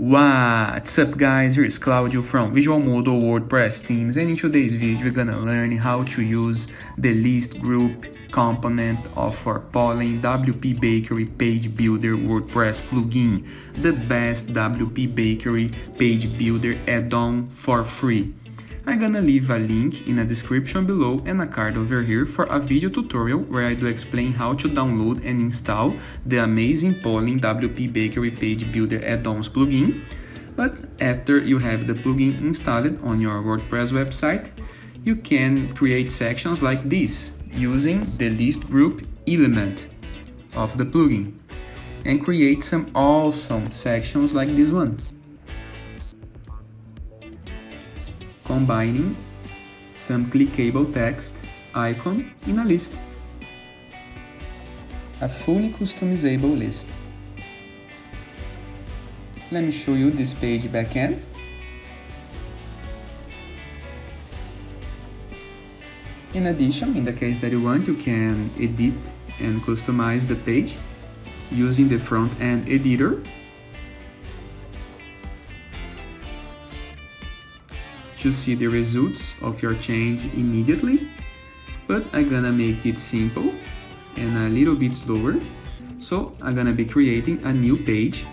What's up guys, here's Claudio from Visualmodo WordPress Themes and in today's video we're gonna learn how to use the list group component of our Pollen WPBakery Page Builder WordPress plugin, the best WPBakery page builder add-on for free. I'm gonna leave a link in the description below and a card over here for a video tutorial where I do explain how to download and install the amazing Pollen WPBakery Page Builder add-ons plugin. But after you have the plugin installed on your WordPress website, you can create sections like this using the list group element of the plugin and create some awesome sections like this one. Combining some clickable text icon in a list. A fully customizable list. Let me show you this page backend. In addition, in the case that you want, you can edit and customize the page using the front-end editor to see the results of your change immediately, but I'm gonna make it simple and a little bit slower. So I'm gonna be creating a new page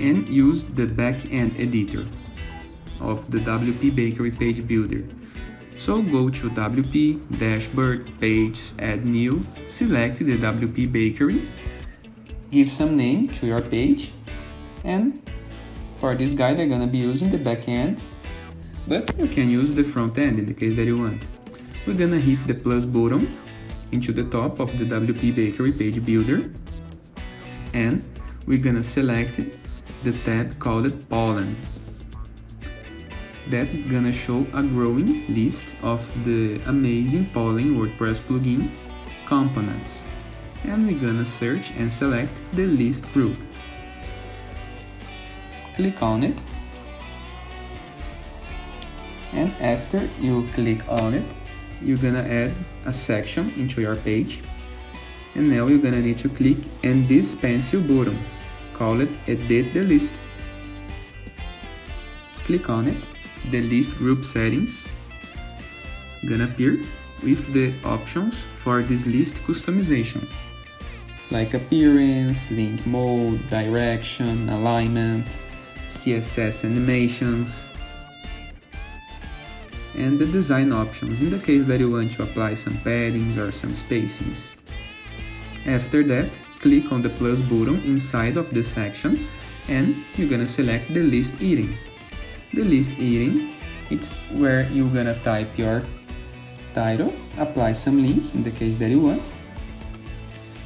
and use the backend editor of the WPBakery page builder. So go to WP, dashboard, page, add new, select the WPBakery, give some name to your page, and for this guide I'm gonna be using the backend but you can use the front end in the case that you want. We're gonna hit the plus button into the top of the WPBakery page builder. And we're gonna select the tab called pollen. That's gonna show a growing list of the amazing pollen WordPress plugin components. And we're gonna search and select the list group. Click on it and after you click on it you're gonna add a section into your page. And now you're gonna need to click and this pencil button. Call it edit the list. Click on it. The list group settings gonna appear with the options for this list customization. Like appearance, link mode, direction, alignment, CSS animations, and the design options in the case that you want to apply some paddings or some spacings. After that, click on the plus button inside of the section and you're gonna select the list heading. The list heading, it's where you're gonna type your title, apply some link in the case that you want,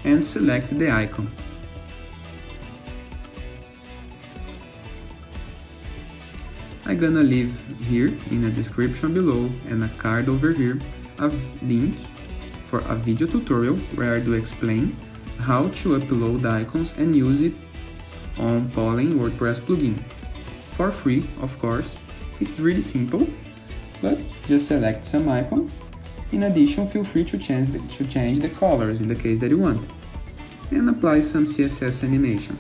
and select the icon. I'm gonna leave here in the description below and a card over here a link for a video tutorial where I do explain how to upload icons and use it on Pollen WordPress plugin. For free, of course. It's really simple, but just select some icon. In addition, feel free to change the, to change the colors in the case that you want. And apply some CSS animation.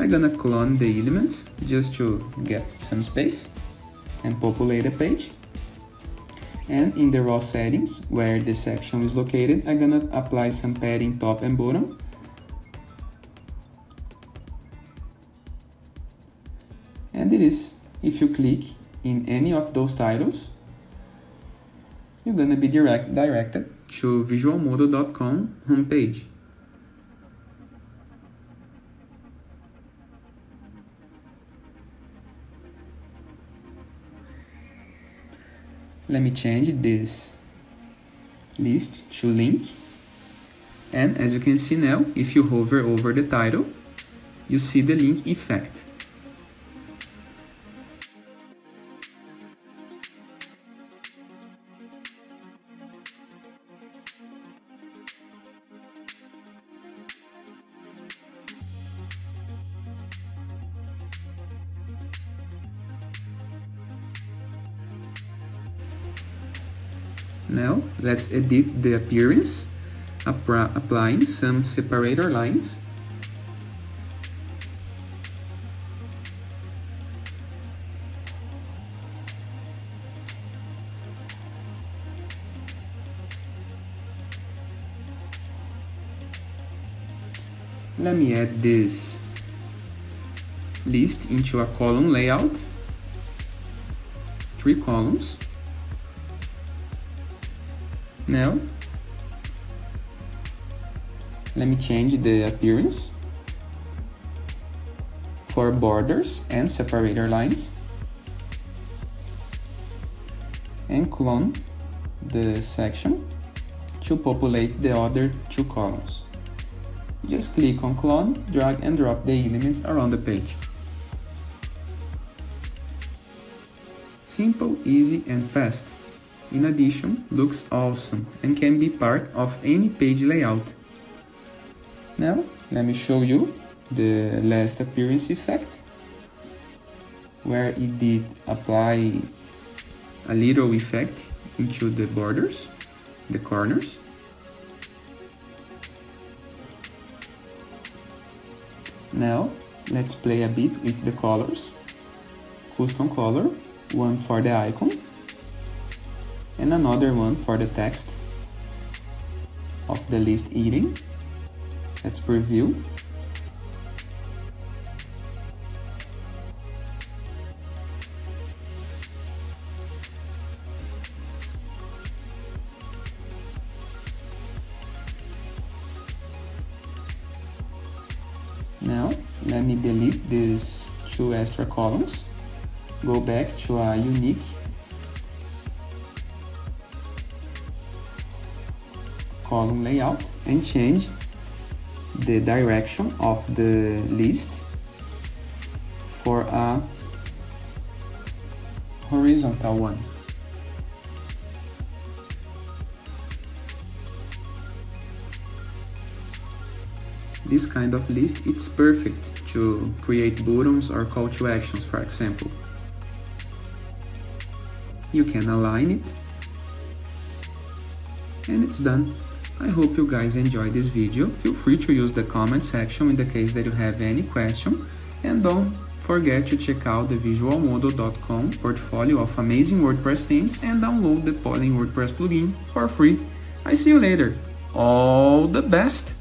I'm gonna clone the elements just to get some space and populate the page. And in the raw settings, where the section is located, I'm gonna apply some padding top and bottom. And it is, if you click in any of those titles, you're gonna be direct, directed to visualmodo.com homepage. Let me change this list to link. And as you can see now if you hover over the title you see the link effect Now let's edit the appearance, applying some separator lines. Let me add this list into a column layout, three columns now let me change the appearance for borders and separator lines and clone the section to populate the other two columns. Just click on clone, drag and drop the elements around the page. Simple, easy and fast. In addition, looks awesome and can be part of any page layout. Now, let me show you the last appearance effect, where it did apply a little effect into the borders, the corners. Now, let's play a bit with the colors. Custom color, one for the icon, and another one for the text of the list heading. Let's preview. Now, let me delete these two extra columns, go back to a unique column layout and change the direction of the list for a horizontal one. This kind of list it's perfect to create buttons or call to actions for example. You can align it and it's done. I hope you guys enjoyed this video. Feel free to use the comment section in the case that you have any question and don't forget to check out the visualmodo.com portfolio of amazing WordPress themes and download the Pollen WordPress plugin for free. I see you later. All the best!